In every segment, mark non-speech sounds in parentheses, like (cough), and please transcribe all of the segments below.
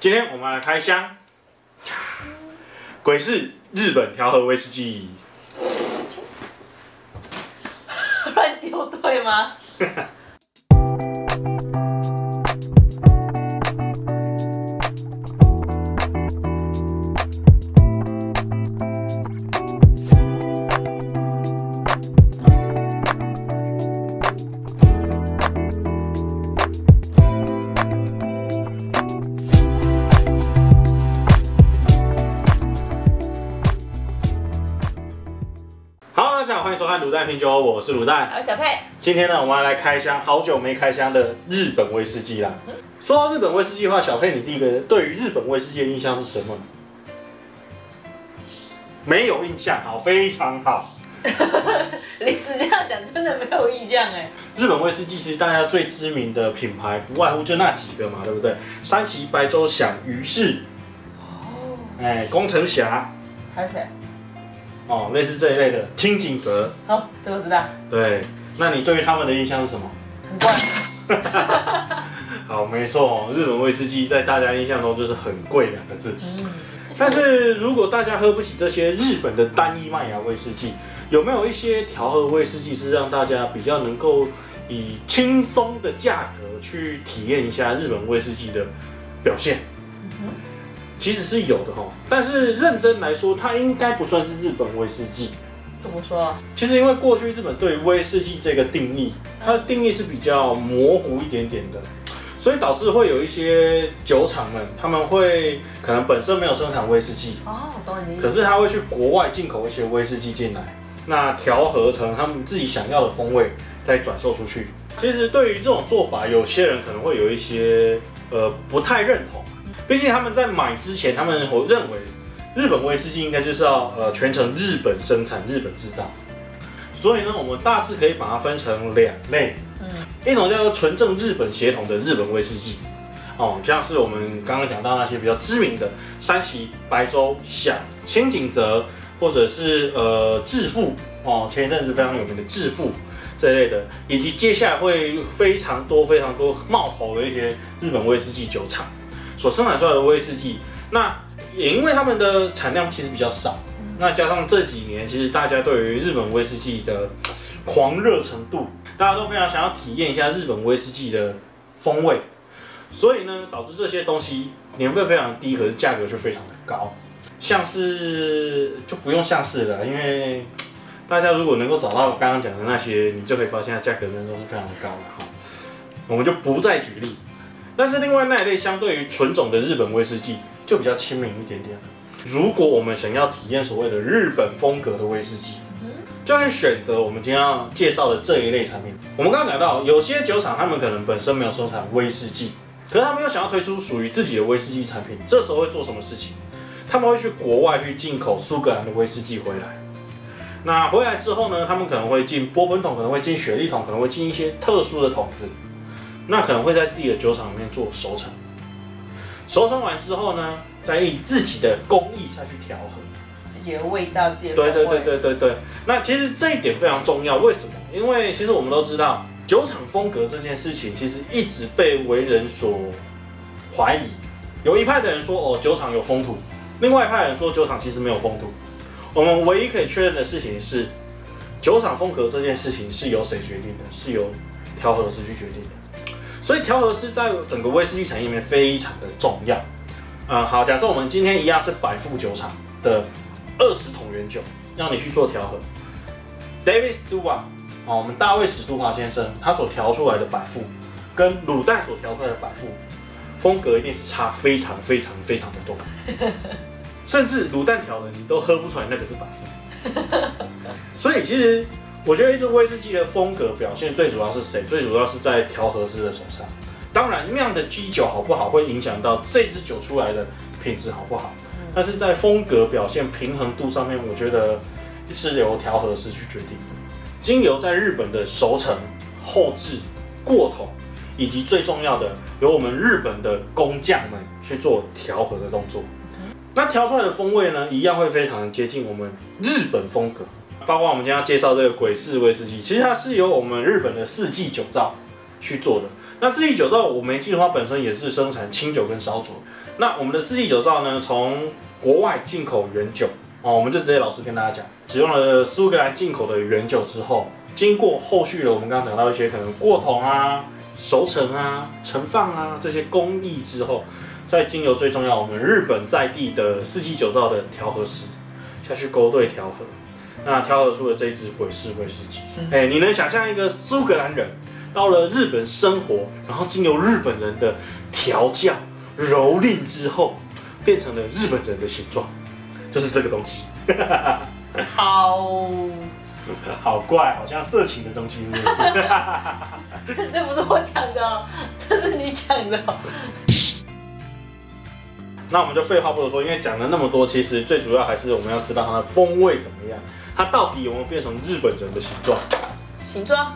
今天我们来开箱，鬼市日本调和威士忌。(laughs) 乱丢对吗？(laughs) 收看卤蛋品酒，我是卤蛋。我是小佩，今天呢，我们来开箱好久没开箱的日本威士忌啦。说到日本威士忌的话，小佩，你第一个对于日本威士忌的印象是什么？没有印象，好，非常好。(laughs) 你是这样讲，真的没有印象哎。日本威士忌其实大家最知名的品牌不外乎就那几个嘛，对不对？山崎、白州、响、于氏，哦，哎，工程侠，还有谁？哦，类似这一类的，清景泽，哦，这个知道，对。那你对于他们的印象是什么？很怪。(laughs) 好，没错，日本威士忌在大家印象中就是很贵两个字。嗯，但是如果大家喝不起这些日本的单一麦芽威士忌，有没有一些调和威士忌是让大家比较能够以轻松的价格去体验一下日本威士忌的表现？其实是有的哈，但是认真来说，它应该不算是日本威士忌。怎么说？其实因为过去日本对于威士忌这个定义，它的定义是比较模糊一点点的，所以导致会有一些酒厂们，他们会可能本身没有生产威士忌，哦。可是他会去国外进口一些威士忌进来，那调和成他们自己想要的风味，再转售出去。其实对于这种做法，有些人可能会有一些呃不太认同，毕竟他们在买之前，他们认为日本威士忌应该就是要呃全程日本生产、日本制造。所以呢，我们大致可以把它分成两类，嗯，一种叫做纯正日本血统的日本威士忌，哦，像是我们刚刚讲到那些比较知名的山崎、白州、响、千景泽，或者是呃致富哦，前一阵子非常有名的致富这一类的，以及接下来会非常多非常多冒头的一些日本威士忌酒厂所生产出来的威士忌，那也因为他们的产量其实比较少，那加上这几年其实大家对于日本威士忌的狂热程度，大家都非常想要体验一下日本威士忌的风味，所以呢，导致这些东西年份非常低，可是价格却非常的高。像是就不用像是了，因为大家如果能够找到刚刚讲的那些，你就可以发现它价格真的都是非常的高了哈。我们就不再举例。但是另外那一类相对于纯种的日本威士忌就比较亲民一点点。如果我们想要体验所谓的日本风格的威士忌，就会选择我们今天要介绍的这一类产品。我们刚刚讲到，有些酒厂他们可能本身没有生产威士忌，可是他们又想要推出属于自己的威士忌产品，这时候会做什么事情？他们会去国外去进口苏格兰的威士忌回来。那回来之后呢，他们可能会进波本桶，可能会进雪莉桶，可能会进一些特殊的桶子。那可能会在自己的酒厂里面做熟成。熟成完之后呢，再以自己的工艺下去调和。自己的味道，自己的对对对对对对。那其实这一点非常重要，为什么？因为其实我们都知道，酒厂风格这件事情，其实一直被为人所怀疑。有一派的人说，哦，酒厂有风土；另外一派人说，酒厂其实没有风土。我们唯一可以确认的事情是，酒厂风格这件事情是由谁决定的？是由调和师去决定的。所以调和是在整个威士忌产业里面非常的重要。嗯，好，假设我们今天一样是百富酒厂的二十桶原酒，让你去做调和。David Stewart，哦，我们大卫史都华先生他所调出来的百富，跟卤蛋所调出来的百富，风格一定是差非常非常非常的多，(laughs) 甚至卤蛋调的你都喝不出来那个是百富。(laughs) 所以其实我觉得一支威士忌的风格表现最主要是谁？最主要是在调和师的手上。当然，酿的基酒好不好，会影响到这支酒出来的品质好不好。但是在风格表现平衡度上面，我觉得是由调和师去决定的。精油在日本的熟成、后置、过桶，以及最重要的，由我们日本的工匠们去做调和的动作。那调出来的风味呢，一样会非常接近我们日本风格。包括我们今天要介绍这个鬼市威士忌，其实它是由我们日本的四季酒造去做的。那四季酒造，我没记错，它本身也是生产清酒跟烧酒。那我们的四季酒造呢，从国外进口原酒哦，我们就直接老实跟大家讲，使用了苏格兰进口的原酒之后，经过后续的我们刚刚讲到一些可能过桶啊、熟成啊、盛放啊这些工艺之后，再经由最重要我们日本在地的四季酒造的调和师下去勾兑调和，那调和出了这一支鬼式威士忌。哎、你能想象一个苏格兰人到了日本生活，然后经由日本人的调教、蹂躏之后，变成了日本人的形状，就是这个东西。(laughs) 好，好怪，好像色情的东西是不是？(laughs) 这不是我讲的哦，这是你讲的哦。那我们就废话不多说，因为讲了那么多，其实最主要还是我们要知道它的风味怎么样，它到底有没有变成日本人的形状、形状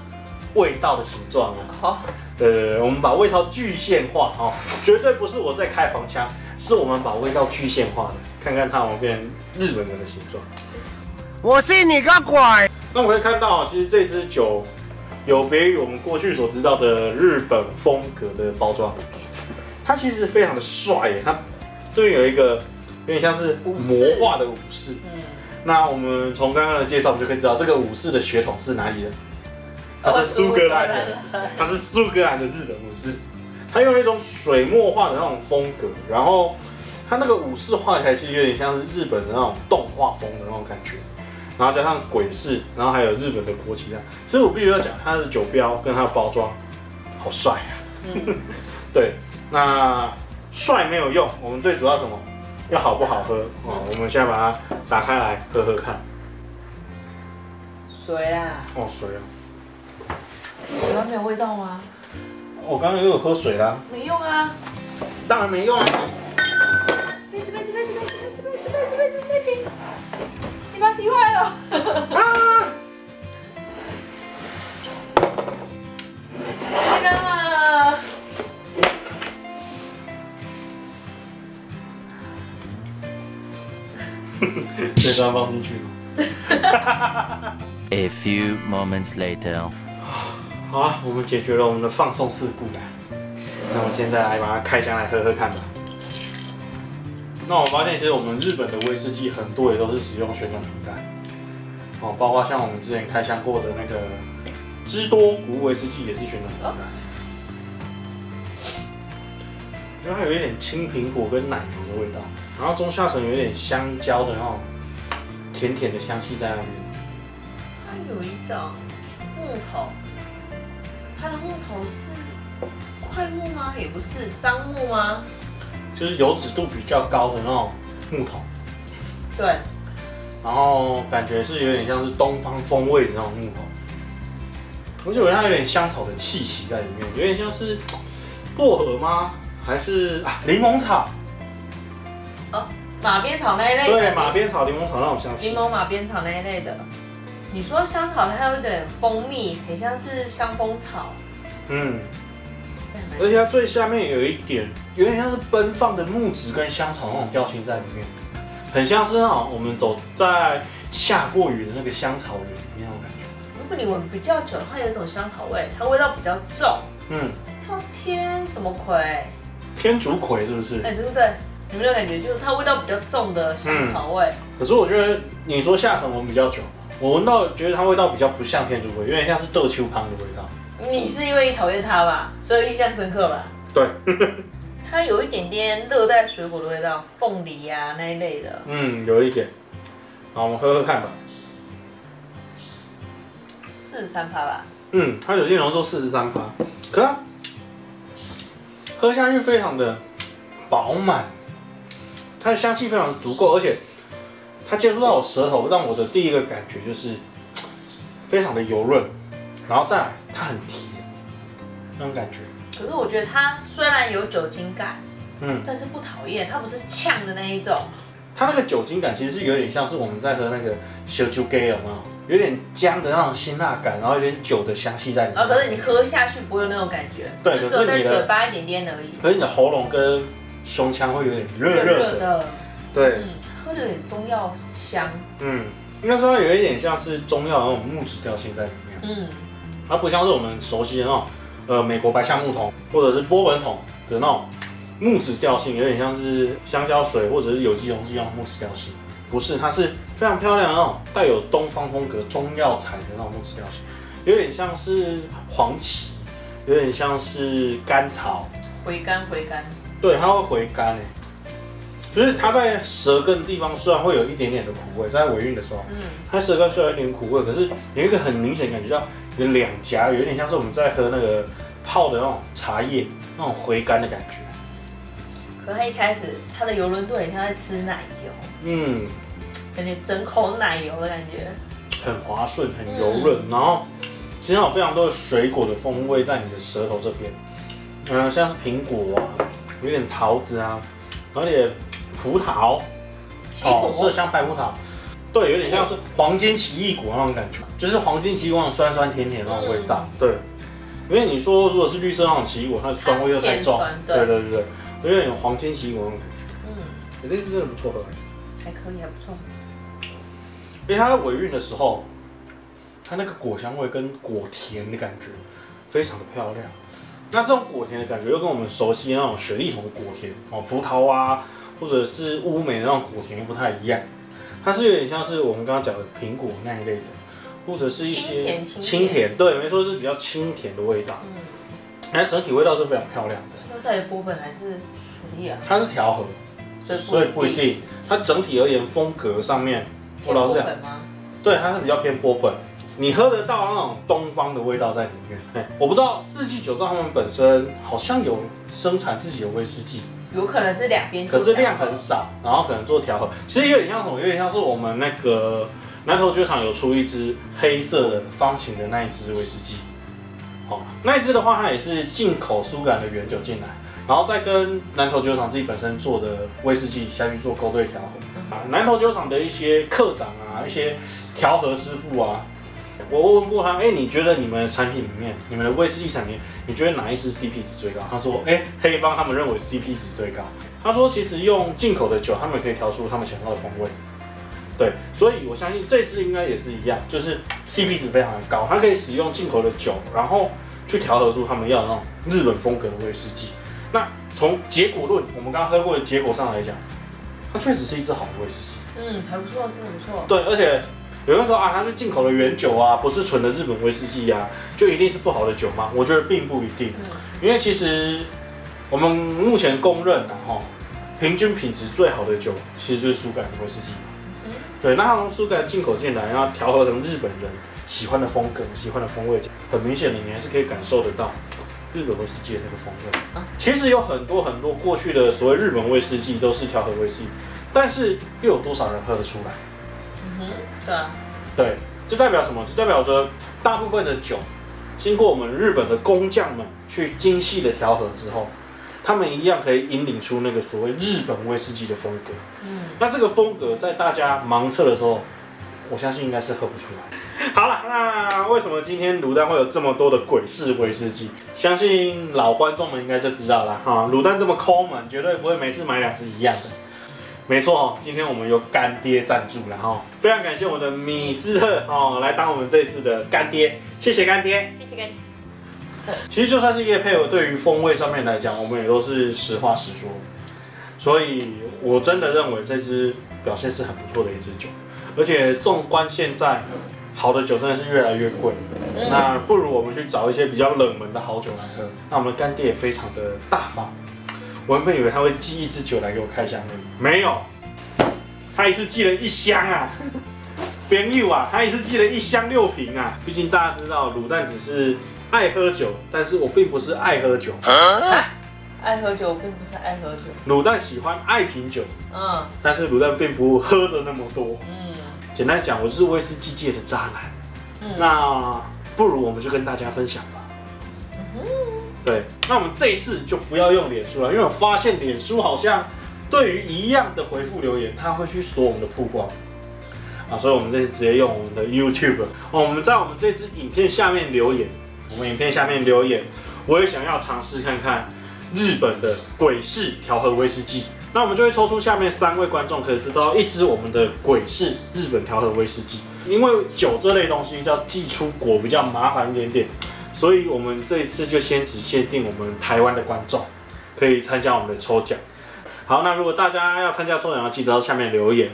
味道的形状啊？好，对对对，我们把味道具现化哦，绝对不是我在开黄腔，是我们把味道具现化的，看看它有没有变日本人的形状。我信你个鬼！那我们可以看到，其实这支酒有别于我们过去所知道的日本风格的包装，它其实非常的帅耶。它这边有一个有点像是魔化的武士。嗯，那我们从刚刚的介绍，我们就可以知道这个武士的血统是哪里的？他哦是苏格兰人，(laughs) 他是苏格兰的日本武士。他用一种水墨画的那种风格，然后他那个武士画起来是有点像是日本的那种动画风的那种感觉，然后加上鬼式，然后还有日本的国旗这样。所以我必须要讲，他的酒标跟他的包装好帅啊！嗯 (laughs) 对，那帅没有用，我们最主要什么？要好不好喝哦？我们现在把它打开来喝喝看。水啊！哦，水啊！你嘴巴没有味道吗？我刚刚又有喝水啦。没用啊！当然没用啊！这边这边这边这边这边这边这边这边这边这边，你把踢坏了！啊！(laughs) 这段放进去吗？(laughs) A few moments later. 好啊，我们解决了我们的放送事故了。那我现在来把它开箱来喝喝看吧。那我发现其实我们日本的威士忌很多也都是使用旋转瓶盖，哦，包括像我们之前开箱过的那个芝多谷威士忌也是旋转瓶盖。我觉得它有一点青苹果跟奶油的味道，然后中下层有一点香蕉的那种甜甜的香气在那边。它有一种木头，它的木头是块木吗？也不是，樟木吗？就是油脂度比较高的那种木头，对，然后感觉是有点像是东方风味的那种木头，而且我觉得它有点香草的气息在里面，有点像是薄荷吗？还是啊柠檬草？马鞭草那一类的。对，马鞭草、柠檬草那种香柠气。檬马鞭草那一类的。你说香草，它有点蜂蜜，很像是香蜂草。嗯，而且它最下面有一点，有点像是奔放的木质跟香草那种调性在里面，很像是那种我们走在下过雨的那个香草园里面那种感觉。如果你闻比较久的话，有一种香草味，它味道比较重，嗯，叫天什么葵？天竺葵是不是？哎、对对对？有没有感觉？就是它味道比较重的香草味。可是我觉得你说下层闻比较久，我闻到觉得它味道比较不像天竺葵，有点像是豆秋汤的味道。你是因为你讨厌它吧，所以印象深刻吧？对，它有一点点热带水果的味道，凤梨呀、那一类的。(laughs) 嗯，有一点。好，我们喝喝看吧。四十三趴吧，嗯，它酒精浓度四十三趴，可它喝下去非常的饱满，它的香气非常足够，而且它接触到我舌头，让我的第一个感觉就是非常的油润，然后再来它很甜，那种感觉。可是我觉得它虽然有酒精感，嗯，但是不讨厌，它不是呛的那一种。它那个酒精感其实是有点像是我们在喝那个小酒 gay 有没有？有点姜的那种辛辣感，然后有点酒的香气在里面。啊，可是你喝下去不会有那种感觉，对就只有在可是你的嘴巴一点点而已，可是你的喉咙跟胸腔会有点热热的。的。对，嗯，喝了有点中药香。嗯，应该说它有一点像是中药的那种木质调性在里面，嗯，它不像是我们熟悉的那种呃美国白橡木桶或者是波本桶的那种木质调性，有点像是香蕉水或者是有机溶剂那种木质调性。不是，它是非常漂亮的那种带有东方风格中药材的那种木质调性，有点像是黄芪，有点像是甘草，回甘回甘，对，它会回甘诶。就是它在舌根的地方虽然会有一点点的苦味，在尾韵的时候，嗯，它舌根虽然有一点苦味，可是有一个很明显感觉到你的两颊有点像是我们在喝那个泡的那种茶叶那种回甘的感觉。可它一开始它的油润度很像在吃奶油，嗯，感觉整口奶油的感觉。很滑顺，很油润，然后其实有非常多的水果的风味在你的舌头这边，嗯、像是苹果啊，有点桃子啊，而且葡萄，哦，果麝香白葡萄，对，有点像是黄金奇异果那种感觉，就是黄金奇异果那种酸酸甜甜的那种味道，对。因为你说如果是绿色那种奇异果，它的酸味又太重对酸对对对，有点有黄金奇异果那种感觉，嗯，欸这次真的不错喝。还可以，还不错。因为它在尾韵的时候，它那个果香味跟果甜的感觉非常的漂亮。那这种果甜的感觉又跟我们熟悉的那种雪莉桶的果甜哦，葡萄啊，或者是乌梅的那种果甜又不太一样。它是有点像是我们刚刚讲的苹果那一类的，或者是一些清甜对，没错，是比较清甜的味道。嗯，哎，整体味道是非常漂亮的。这带波本还是雪莉啊？它是调和，所以所以不一定。它整体而言风格上面，我偏老实讲，波本吗？对，它是比较偏波本，你喝得到那种东方的味道在里面。哎，(laughs) 我不知道四季酒庄他们本身好像有生产自己的威士忌，有可能是两边可是量很少，然后可能做调和，其实有点像什么？有点像是我们那个南投酒厂有出一支黑色的方形的那一支威士忌。哦，那一支的话，它也是进口苏格兰的原酒进来，然后再跟南投酒厂自己本身做的威士忌下去做勾兑调和。啊，南投酒厂的一些课长啊，一些调和师傅啊，我问过他，哎、你觉得你们的产品里面，你们的威士忌产品，你觉得哪一支 CP 值最高？他说，哎、黑方他们认为 CP 值最高。他说，其实用进口的酒，他们可以调出他们想要的风味。对，所以我相信这支应该也是一样，就是 CP 值非常的高，它可以使用进口的酒，然后去调和出他们要的那种日本风格的威士忌。那从结果论，我们刚刚喝过的结果上来讲，它确实是一支好的威士忌。嗯，还不错，真的不错。对，而且有人说啊，它是进口的原酒啊，不是纯的日本威士忌啊，就一定是不好的酒吗？我觉得并不一定，嗯，因为其实我们目前公认的哈，平均品质最好的酒其实就是苏格兰的威士忌。嗯对，那它从苏格兰进口进来，然后调和成日本人喜欢的风格、喜欢的风味，很明显的你还是可以感受得到日本威士忌的那个风味啊。其实有很多很多过去的所谓日本威士忌都是调和威士忌，但是又有多少人喝得出来？嗯哼，对啊，对，这代表什么？这代表着大部分的酒经过我们日本的工匠们去精细的调和之后，他们一样可以引领出那个所谓日本威士忌的风格。嗯，那这个风格在大家盲测的时候，我相信应该是喝不出来。(laughs) 好了，那为什么今天卤蛋会有这么多的鬼式威士忌？相信老观众们应该就知道了哈。卤蛋这么抠门，绝对不会每次买两支一样的。没错哦，今天我们有干爹赞助了哈，非常感谢我们的米斯赫哦来当我们这次的干爹，谢谢干爹。谢谢干爹其实就算是叶配，我对于风味上面来讲，我们也都是实话实说。所以我真的认为这支表现是很不错的一支酒，而且纵观现在好的酒真的是越来越贵，嗯那不如我们去找一些比较冷门的好酒来喝。那我们的干爹也非常的大方，我原本以为他会寄一支酒来给我开箱的，没有，他一次寄了一箱啊。(laughs) 朋友啊，他一次寄了一箱六瓶啊！毕竟大家知道卤蛋只是爱喝酒，但是我并不是爱喝酒。啊，爱喝酒并不是爱喝酒，卤蛋喜欢爱品酒，嗯但是卤蛋并不喝的那么多。嗯简单讲，我就是威士忌界的渣男。嗯，那不如我们就跟大家分享吧。对，那我们这一次就不要用脸书了，因为我发现脸书好像对于一样的回复留言，它会去锁我们的曝光啊，所以我们这次直接用我们的 YouTube，我们在我们这支影片下面留言，我们影片下面留言，我也想要尝试看看日本的鬼式调和威士忌。那我们就会抽出下面三位观众，可以得到一支我们的鬼式日本调和威士忌。因为酒这类东西要寄出国比较麻烦一点点，所以我们这一次就先只限定我们台湾的观众。可以参加我们的抽奖。好，那如果大家要参加抽奖，要记得到下面留言。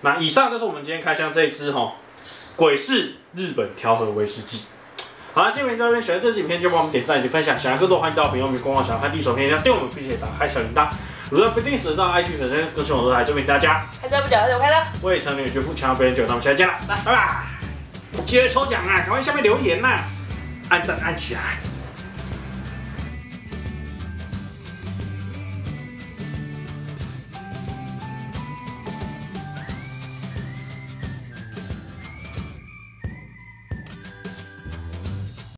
那以上就是我们今天开箱这一支哈，鬼市日本调和威士忌。好了，今天这边，喜欢这支影片就帮我们点赞以及分享，想要更多欢迎到朋友们公号想要看第一手片，一定要订阅我们，并且打开小铃铛。如果不定时的上 IG 粉丝更新我都来这边大家。还在不久，还在我开了，未成年绝富强要别人酒，那我们下次见了，拜拜拜！记得抽奖啊，赶快下面留言呐、按赞按起来。